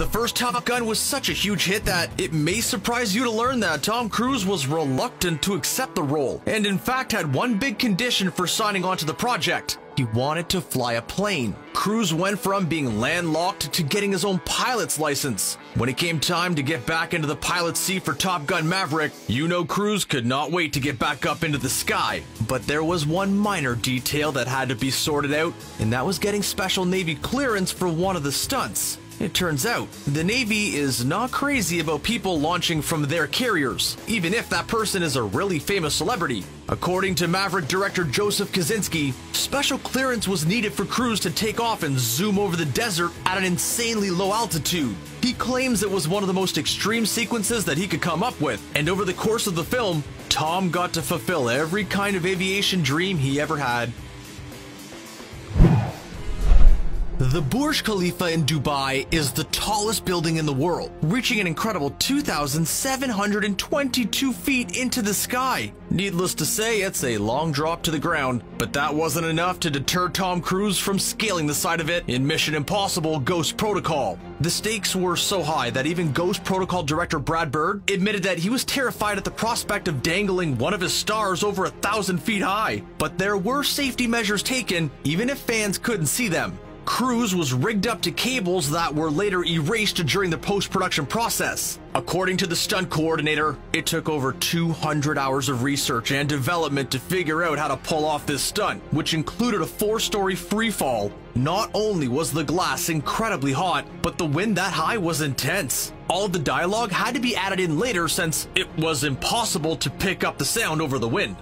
The first Top Gun was such a huge hit that it may surprise you to learn that Tom Cruise was reluctant to accept the role, and in fact had one big condition for signing on to the project. He wanted to fly a plane. Cruise went from being landlocked to getting his own pilot's license. When it came time to get back into the pilot's seat for Top Gun Maverick, you know Cruise could not wait to get back up into the sky. But there was one minor detail that had to be sorted out, and that was getting special Navy clearance for one of the stunts. It turns out, the Navy is not crazy about people launching from their carriers, even if that person is a really famous celebrity. According to Maverick director Joseph Kosinski, special clearance was needed for Cruise to take off and zoom over the desert at an insanely low altitude. He claims it was one of the most extreme sequences that he could come up with, and over the course of the film, Tom got to fulfill every kind of aviation dream he ever had. The Burj Khalifa in Dubai is the tallest building in the world, reaching an incredible 2,722 feet into the sky. Needless to say, it's a long drop to the ground, but that wasn't enough to deter Tom Cruise from scaling the side of it in Mission Impossible Ghost Protocol. The stakes were so high that even Ghost Protocol director Brad Bird admitted that he was terrified at the prospect of dangling one of his stars over a thousand feet high. But there were safety measures taken, even if fans couldn't see them. Cruise was rigged up to cables that were later erased during the post-production process. According to the stunt coordinator, it took over 200 hours of research and development to figure out how to pull off this stunt, which included a four-story freefall. Not only was the glass incredibly hot, but the wind that high was intense. All the dialogue had to be added in later since it was impossible to pick up the sound over the wind.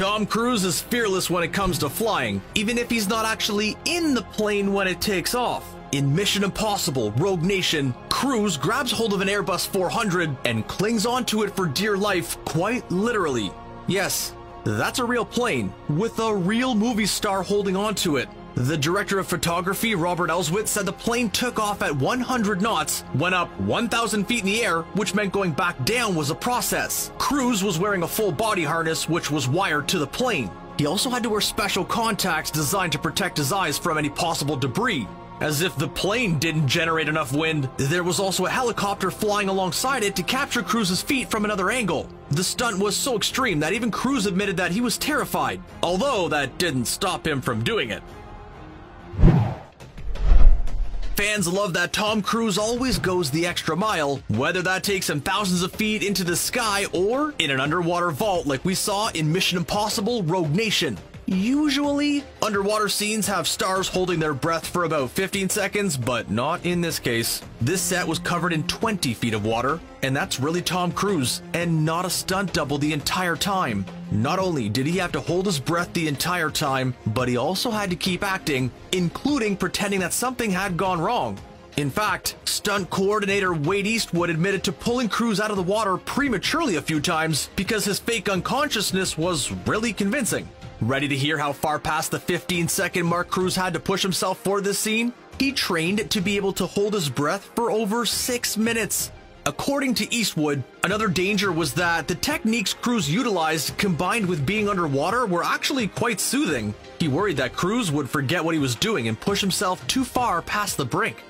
Tom Cruise is fearless when it comes to flying, even if he's not actually in the plane when it takes off. In Mission Impossible Rogue Nation, Cruise grabs hold of an Airbus 400 and clings onto it for dear life, quite literally. Yes, that's a real plane, with a real movie star holding onto it. The director of photography, Robert Elswit, said the plane took off at 100 knots, went up 1,000 feet in the air, which meant going back down was a process. Cruise was wearing a full body harness, which was wired to the plane. He also had to wear special contacts designed to protect his eyes from any possible debris. As if the plane didn't generate enough wind, there was also a helicopter flying alongside it to capture Cruise's feet from another angle. The stunt was so extreme that even Cruise admitted that he was terrified, although that didn't stop him from doing it. Fans love that Tom Cruise always goes the extra mile, whether that takes him thousands of feet into the sky or in an underwater vault like we saw in Mission Impossible Rogue Nation. Usually, underwater scenes have stars holding their breath for about 15 seconds, but not in this case. This set was covered in 20 feet of water, and that's really Tom Cruise, and not a stunt double the entire time. Not only did he have to hold his breath the entire time, but he also had to keep acting, including pretending that something had gone wrong. In fact, stunt coordinator Wade Eastwood admitted to pulling Cruise out of the water prematurely a few times because his fake unconsciousness was really convincing. Ready to hear how far past the 15 second mark Cruise had to push himself for this scene? He trained to be able to hold his breath for over six minutes. According to Eastwood, another danger was that the techniques Cruise utilized combined with being underwater were actually quite soothing. He worried that Cruise would forget what he was doing and push himself too far past the brink.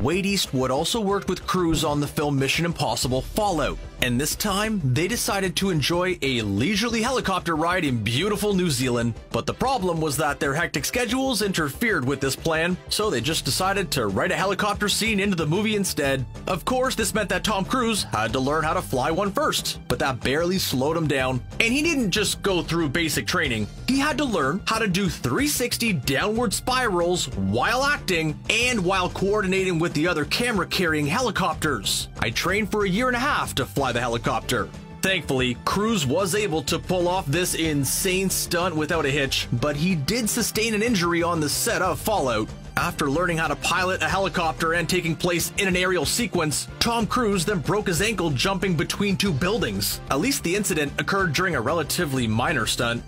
Wade Eastwood also worked with Cruise on the film Mission Impossible Fallout, and this time they decided to enjoy a leisurely helicopter ride in beautiful New Zealand. But the problem was that their hectic schedules interfered with this plan, so they just decided to write a helicopter scene into the movie instead. Of course, this meant that Tom Cruise had to learn how to fly one first, but that barely slowed him down. And he didn't just go through basic training, he had to learn how to do 360 downward spirals while acting and while coordinating with the other camera carrying helicopters. I trained for a year and a half to fly the helicopter. Thankfully, Cruise was able to pull off this insane stunt without a hitch, but he did sustain an injury on the set of Fallout. After learning how to pilot a helicopter and taking place in an aerial sequence, Tom Cruise then broke his ankle jumping between two buildings. At least the incident occurred during a relatively minor stunt.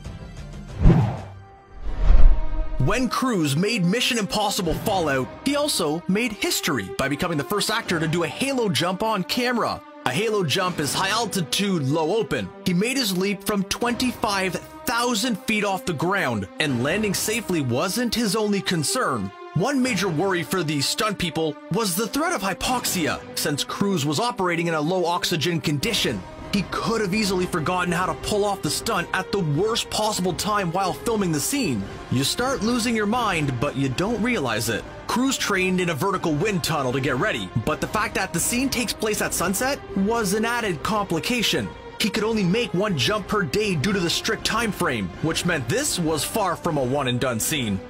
When Cruise made Mission Impossible Fallout, he also made history by becoming the first actor to do a halo jump on camera. A halo jump is high altitude, low open. He made his leap from 25 thousand feet off the ground, and landing safely wasn't his only concern. One major worry for the stunt people was the threat of hypoxia, since Cruise was operating in a low oxygen condition. He could have easily forgotten how to pull off the stunt at the worst possible time while filming the scene. You start losing your mind, but you don't realize it. Cruise trained in a vertical wind tunnel to get ready, but the fact that the scene takes place at sunset was an added complication. He could only make one jump per day due to the strict time frame, which meant this was far from a one and done scene.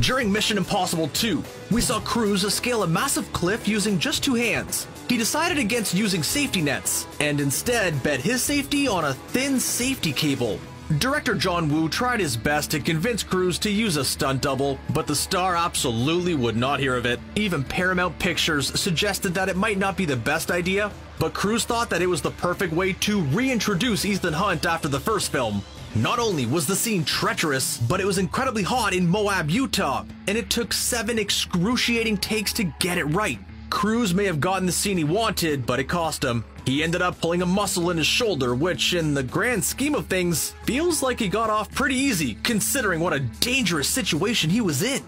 During Mission Impossible 2, we saw Cruise scale a massive cliff using just two hands. He decided against using safety nets, and instead bet his safety on a thin safety cable. Director John Woo tried his best to convince Cruise to use a stunt double, but the star absolutely would not hear of it. Even Paramount Pictures suggested that it might not be the best idea, but Cruise thought that it was the perfect way to reintroduce Ethan Hunt after the first film. Not only was the scene treacherous, but it was incredibly hot in Moab, Utah, and it took seven excruciating takes to get it right. Cruise may have gotten the scene he wanted, but it cost him. He ended up pulling a muscle in his shoulder, which, in the grand scheme of things, feels like he got off pretty easy, considering what a dangerous situation he was in.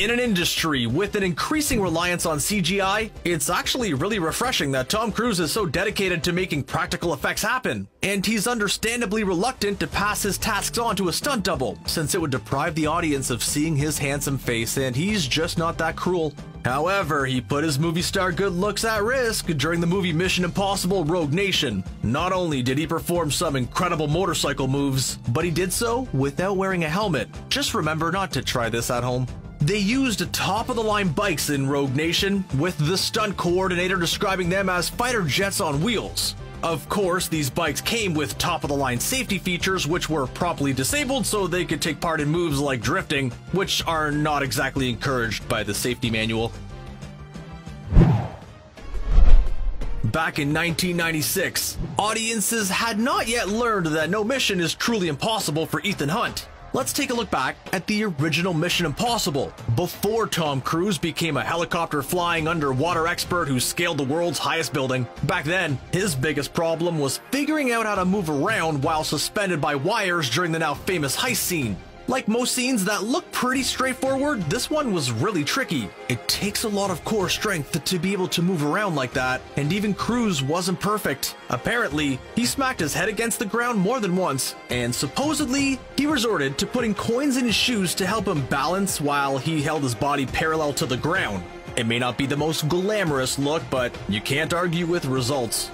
In an industry with an increasing reliance on CGI, it's actually really refreshing that Tom Cruise is so dedicated to making practical effects happen. And he's understandably reluctant to pass his tasks on to a stunt double, since it would deprive the audience of seeing his handsome face, and he's just not that cruel. However, he put his movie star good looks at risk during the movie Mission Impossible Rogue Nation. Not only did he perform some incredible motorcycle moves, but he did so without wearing a helmet. Just remember not to try this at home. They used top of the line bikes in Rogue Nation, with the stunt coordinator describing them as fighter jets on wheels. Of course, these bikes came with top of the line safety features, which were properly disabled so they could take part in moves like drifting, which are not exactly encouraged by the safety manual. Back in 1996, audiences had not yet learned that no mission is truly impossible for Ethan Hunt. Let's take a look back at the original Mission Impossible, before Tom Cruise became a helicopter flying underwater expert who scaled the world's highest building. Back then, his biggest problem was figuring out how to move around while suspended by wires during the now famous heist scene. Like most scenes that look pretty straightforward, this one was really tricky. It takes a lot of core strength to be able to move around like that, and even Cruise wasn't perfect. Apparently, he smacked his head against the ground more than once, and supposedly, he resorted to putting coins in his shoes to help him balance while he held his body parallel to the ground. It may not be the most glamorous look, but you can't argue with results.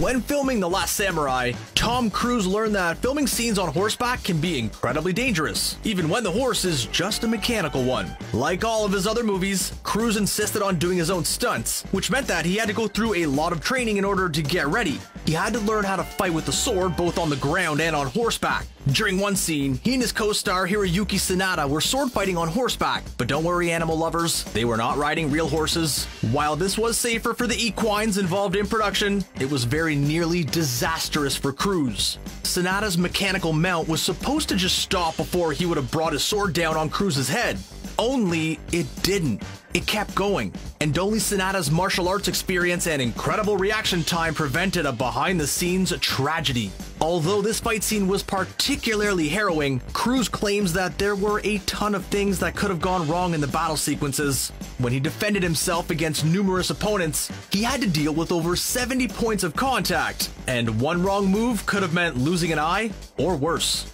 When filming The Last Samurai, Tom Cruise learned that filming scenes on horseback can be incredibly dangerous, even when the horse is just a mechanical one. Like all of his other movies, Cruise insisted on doing his own stunts, which meant that he had to go through a lot of training in order to get ready. He had to learn how to fight with the sword both on the ground and on horseback. During one scene, he and his co-star Hiroyuki Sanada were sword fighting on horseback, but don't worry animal lovers, they were not riding real horses. While this was safer for the equines involved in production, it was very nearly disastrous for Cruise. Sanada's mechanical mount was supposed to just stop before he would have brought his sword down on Cruise's head. Only it didn't. It kept going, and only Sanada's martial arts experience and incredible reaction time prevented a behind the scenes tragedy. Although this fight scene was particularly harrowing, Cruise claims that there were a ton of things that could have gone wrong in the battle sequences. When he defended himself against numerous opponents, he had to deal with over 70 points of contact, and one wrong move could have meant losing an eye or worse.